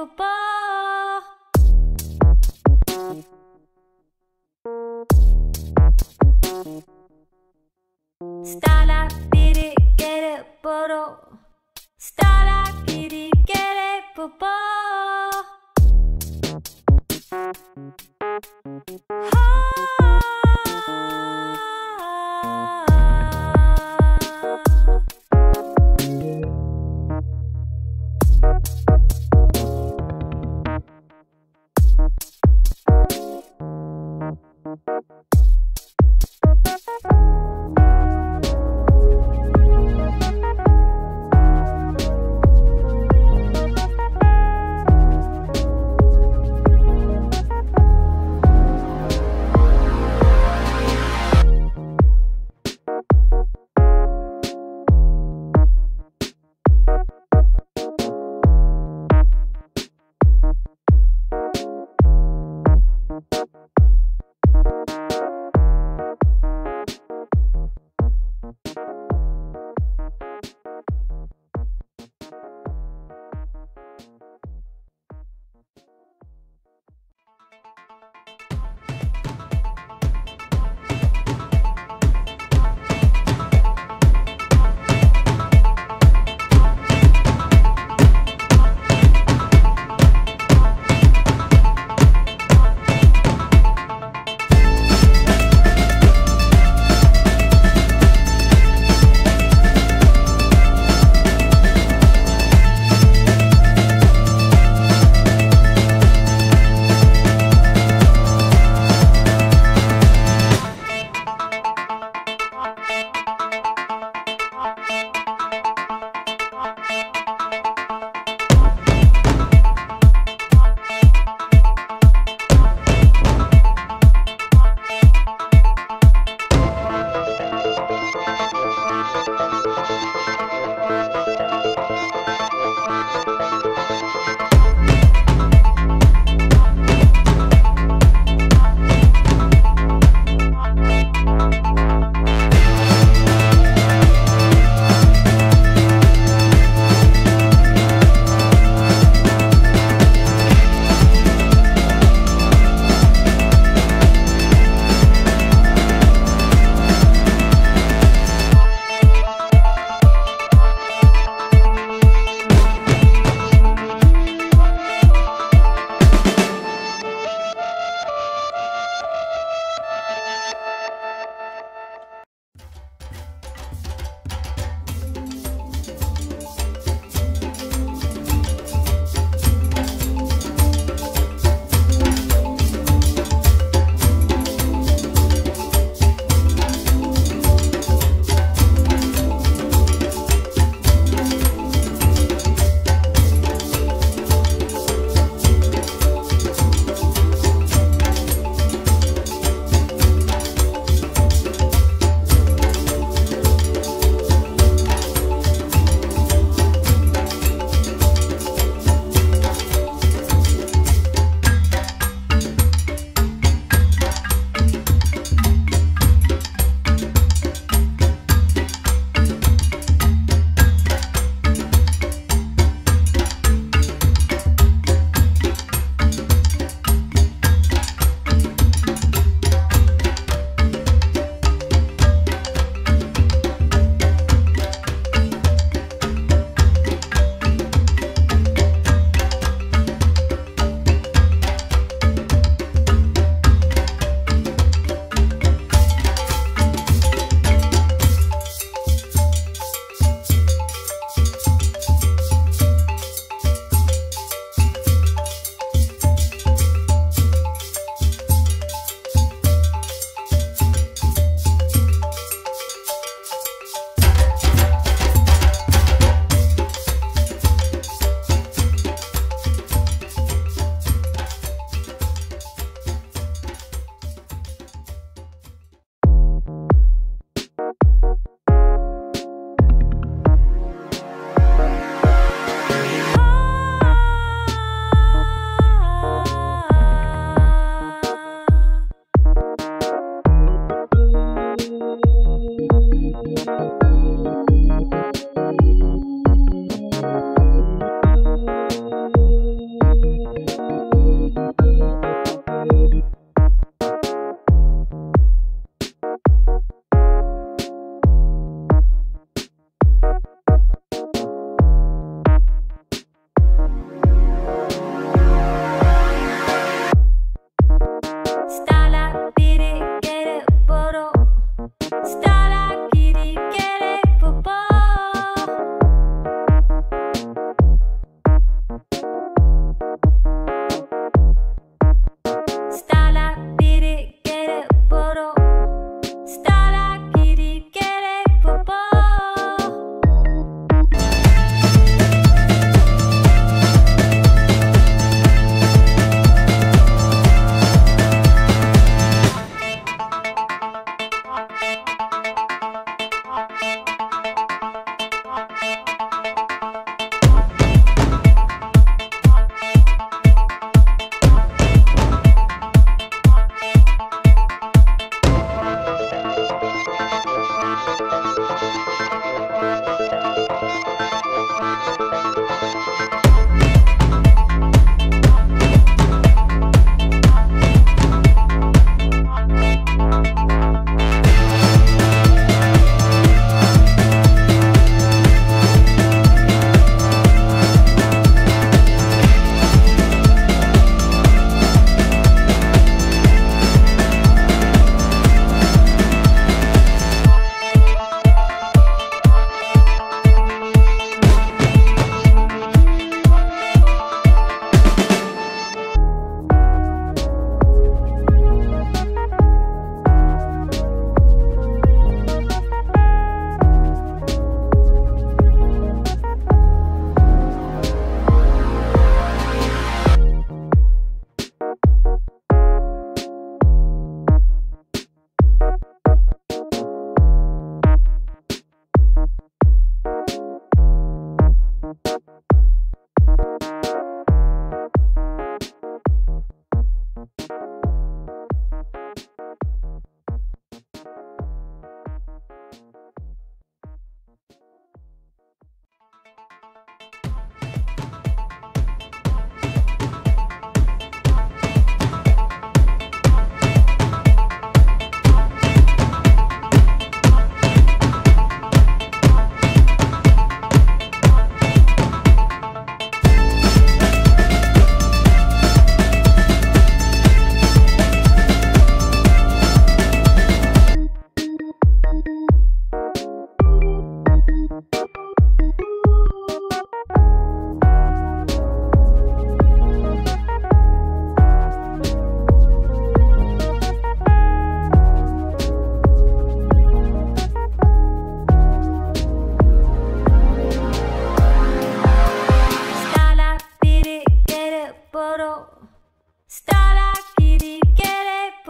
kere popo Stara kiri kere poro. Stara kiri kere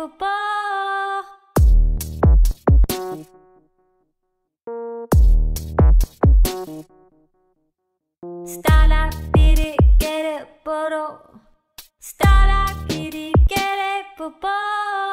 popo. Stala biri gere poro. Stala kiri gere popo.